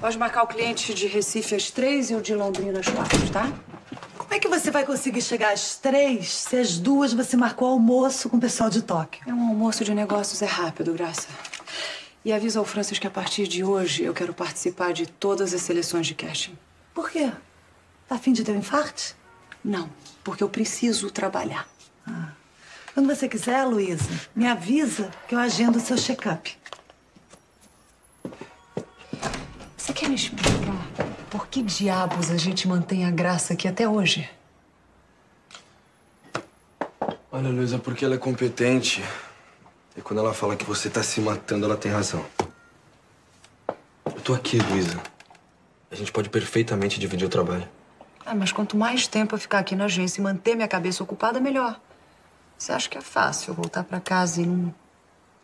Pode marcar o cliente de Recife às três e o de Londrina às quatro, tá? Como é que você vai conseguir chegar às três se às duas você marcou almoço com o pessoal de Tóquio? É um almoço de negócios, é rápido, Graça. E avisa ao Francis que a partir de hoje eu quero participar de todas as seleções de casting. Por quê? Tá afim de ter um infarte? Não, porque eu preciso trabalhar. Quando você quiser, Luísa, me avisa que eu agendo o seu check-up. Me explicar por que diabos a gente mantém a Graça aqui até hoje? Olha, Luísa, porque ela é competente. E quando ela fala que você tá se matando, ela tem razão. Eu tô aqui, Luísa. A gente pode perfeitamente dividir o trabalho. Ah, mas quanto mais tempo eu ficar aqui na agência e manter minha cabeça ocupada, melhor. Você acha que é fácil voltar pra casa e não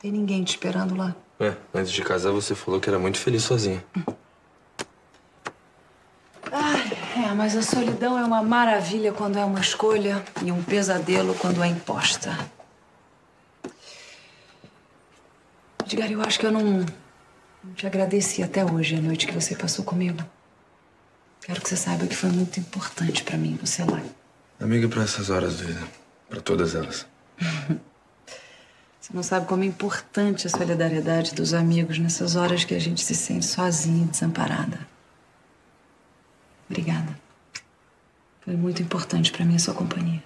ter ninguém te esperando lá? É, antes de casar você falou que era muito feliz sozinha. É, mas a solidão é uma maravilha quando é uma escolha e um pesadelo quando é imposta. Edgar, eu acho que eu não, não te agradeci até hoje, a noite que você passou comigo. Quero que você saiba que foi muito importante pra mim você lá. Amiga pra essas horas, Luísa. Pra todas elas. Você não sabe como é importante a solidariedade dos amigos nessas horas que a gente se sente sozinha e desamparada. Foi muito importante pra mim a sua companhia.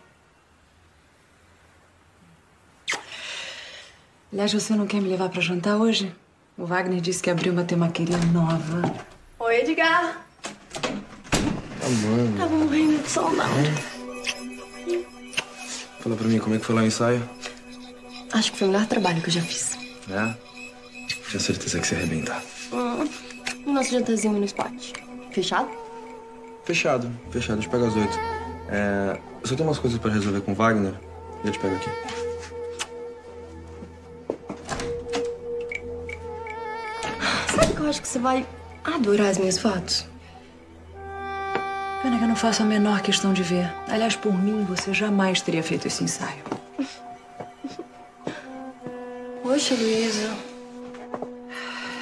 Aliás, você não quer me levar pra jantar hoje? O Wagner disse que abriu uma temaqueria nova. Oi, Edgar. Amanda. Tava morrendo de saudade. Fala pra mim, como é que foi lá o ensaio? Acho que foi o melhor trabalho que eu já fiz. É? Tinha certeza que você ia arrebentar. Hum, o nosso jantarzinho no spot. Fechado? Fechado, fechado. A gente pega às oito. É, eu só tenho umas coisas pra resolver com o Wagner e eu te pego aqui. Sabe que eu acho que você vai adorar as minhas fotos? Pena que eu não faço a menor questão de ver. Aliás, por mim, você jamais teria feito esse ensaio. Poxa, Luísa.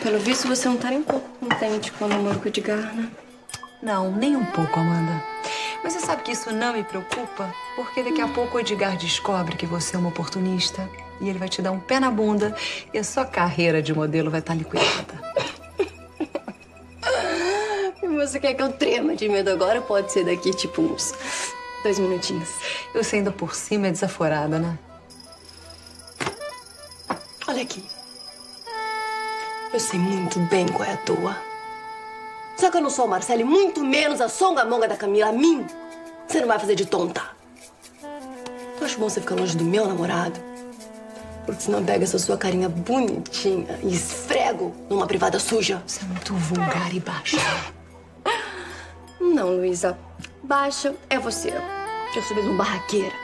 Pelo visto, você não tá nem um pouco contente com o namoro com o Edgar, né? Não, nem um pouco, Amanda. Mas você sabe que isso não me preocupa? Porque daqui a pouco o Edgar descobre que você é uma oportunista e ele vai te dar um pé na bunda e a sua carreira de modelo vai estar liquidada. E você quer que eu trema de medo agora? Pode ser daqui, tipo, uns dois minutinhos. Eu sei ainda por cima é desaforada, né? Olha aqui. Eu sei muito bem qual é a tua. Só que eu não sou a Marcela e muito menos a songamonga da Camila. A mim, você não vai fazer de tonta. Eu acho bom você ficar longe do meu namorado. Porque senão pega essa sua carinha bonitinha e esfrego numa privada suja. Você é muito vulgar e baixa. Não, Luísa. Baixa é você. Eu sou mesmo barraqueira.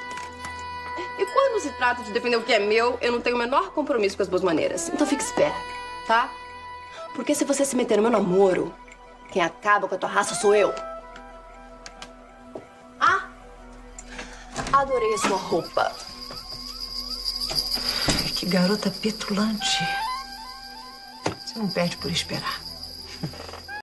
E quando se trata de defender o que é meu, eu não tenho o menor compromisso com as boas maneiras. Então fique esperta, tá? Porque se você se meter no meu namoro, quem acaba com a tua raça sou eu. Ah! Adorei a sua roupa. Que garota petulante. Você não perde por esperar.